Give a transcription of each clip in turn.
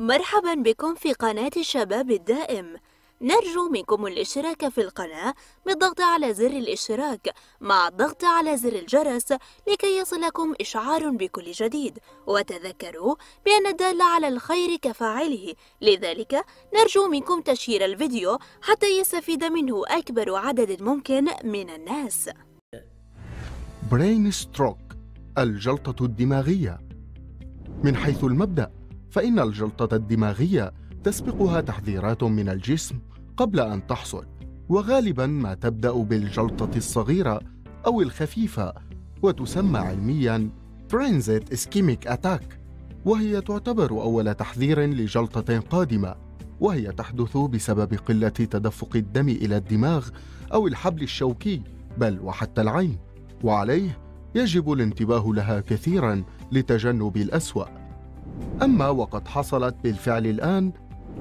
مرحبا بكم في قناة الشباب الدائم. نرجو منكم الاشتراك في القناة بالضغط على زر الاشتراك مع الضغط على زر الجرس لكي يصلكم إشعار بكل جديد. وتذكروا بأن الدال على الخير كفاعله. لذلك نرجو منكم تشير الفيديو حتى يستفيد منه أكبر عدد ممكن من الناس. Brain stroke الجلطة الدماغية. من حيث المبدأ فإن الجلطة الدماغية تسبقها تحذيرات من الجسم قبل أن تحصل وغالبا ما تبدأ بالجلطة الصغيرة أو الخفيفة وتسمى علميا Transit Ischemic Attack وهي تعتبر أول تحذير لجلطة قادمة وهي تحدث بسبب قلة تدفق الدم إلى الدماغ أو الحبل الشوكي بل وحتى العين وعليه يجب الانتباه لها كثيرا لتجنب الأسوأ. أما وقد حصلت بالفعل الآن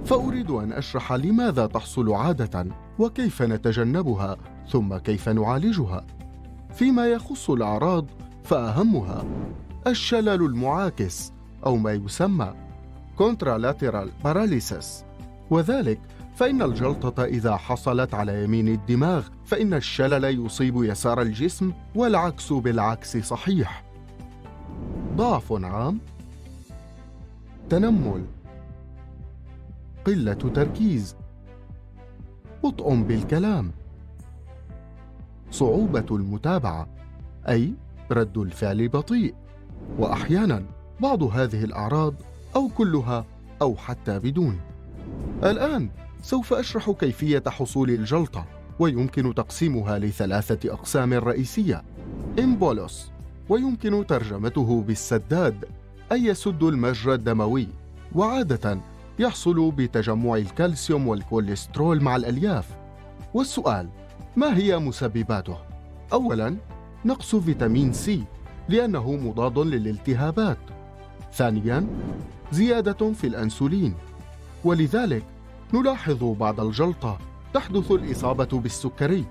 فأريد أن أشرح لماذا تحصل عادة وكيف نتجنبها ثم كيف نعالجها. فيما يخص الأعراض فأهمها الشلل المعاكس أو ما يسمى contralateral paralysis. وذلك فإن الجلطة إذا حصلت على يمين الدماغ فإن الشلل يصيب يسار الجسم والعكس بالعكس صحيح. ضعف عام تنمل قلة تركيز. بطء بالكلام. صعوبة المتابعة أي رد الفعل بطيء. واحيانا بعض هذه الأعراض أو كلها أو حتى بدون. الآن سوف أشرح كيفية حصول الجلطة ويمكن تقسيمها لثلاثة أقسام رئيسية. إمبولوس ويمكن ترجمته بالسداد. أي يسد المجرى الدموي وعادة يحصل بتجمع الكالسيوم والكوليسترول مع الألياف. والسؤال ما هي مسبباته؟ أولاً نقص فيتامين سي لأنه مضاد للالتهابات. ثانياً زيادة في الأنسولين. ولذلك نلاحظ بعد الجلطة تحدث الإصابة بالسكري.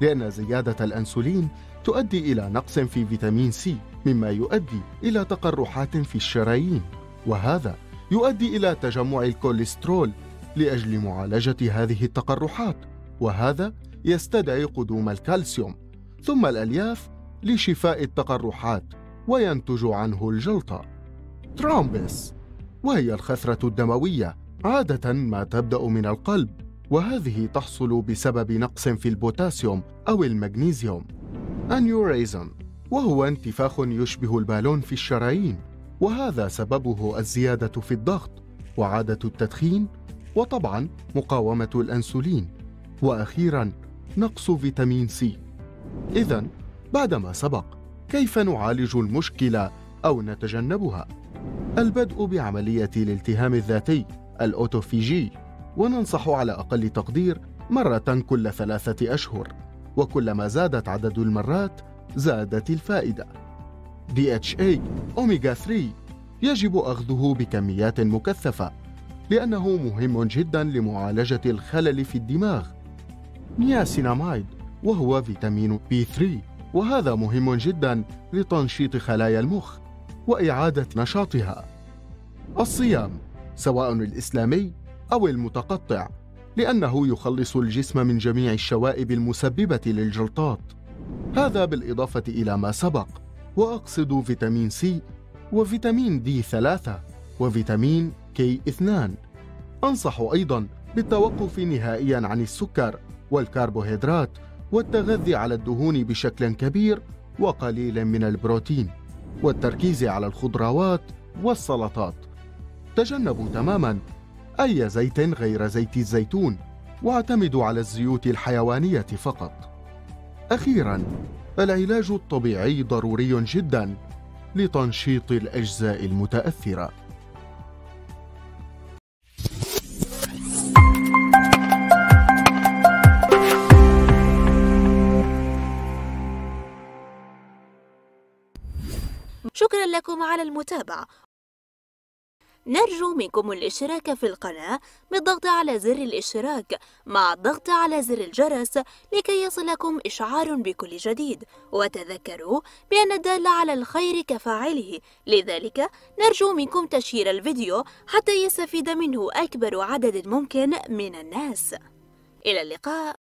لأن زيادة الأنسولين تؤدي إلى نقص في فيتامين سي مما يؤدي إلى تقرحات في الشرايين. وهذا يؤدي إلى تجمع الكوليسترول لأجل معالجة هذه التقرحات. وهذا يستدعي قدوم الكالسيوم ثم الألياف لشفاء التقرحات وينتج عنه الجلطة. Thrombus وهي الخثرة الدموية عادة ما تبدأ من القلب. وهذه تحصل بسبب نقص في البوتاسيوم أو المغنيسيوم. Aneurysm وهو انتفاخ يشبه البالون في الشرايين وهذا سببه الزيادة في الضغط وعادة التدخين وطبعا مقاومة الأنسولين وأخيرا نقص فيتامين سي. إذا بعدما سبق كيف نعالج المشكلة أو نتجنبها؟ البدء بعملية الالتهام الذاتي الأوتوفيجي. وننصح على أقل تقدير مرة كل ثلاثة أشهر وكلما زادت عدد المرات زادت الفائدة. DHA أوميغا 3 يجب أخذه بكميات مكثفة لأنه مهم جدا لمعالجة الخلل في الدماغ. نياسيناميد وهو فيتامين B3 وهذا مهم جدا لتنشيط خلايا المخ وإعادة نشاطها. الصيام سواء الإسلامي أو المتقطع لأنه يخلص الجسم من جميع الشوائب المسببة للجلطات. هذا بالإضافة إلى ما سبق وأقصد فيتامين سي وفيتامين دي 3 وفيتامين كي 2 أنصح أيضا بالتوقف نهائيا عن السكر والكربوهيدرات والتغذي على الدهون بشكل كبير وقليل من البروتين والتركيز على الخضروات والسلطات. تجنبوا تماما أي زيت غير زيت الزيتون واعتمدوا على الزيوت الحيوانية فقط. أخيرا العلاج الطبيعي ضروري جدا لتنشيط الأجزاء المتأثرة. شكرا لكم على المتابعة. نرجو منكم الاشتراك في القناة بالضغط على زر الاشتراك مع الضغط على زر الجرس لكي يصلكم إشعار بكل جديد. وتذكروا بأن الدال على الخير كفاعله. لذلك نرجو منكم تشير الفيديو حتى يستفيد منه أكبر عدد ممكن من الناس. إلى اللقاء.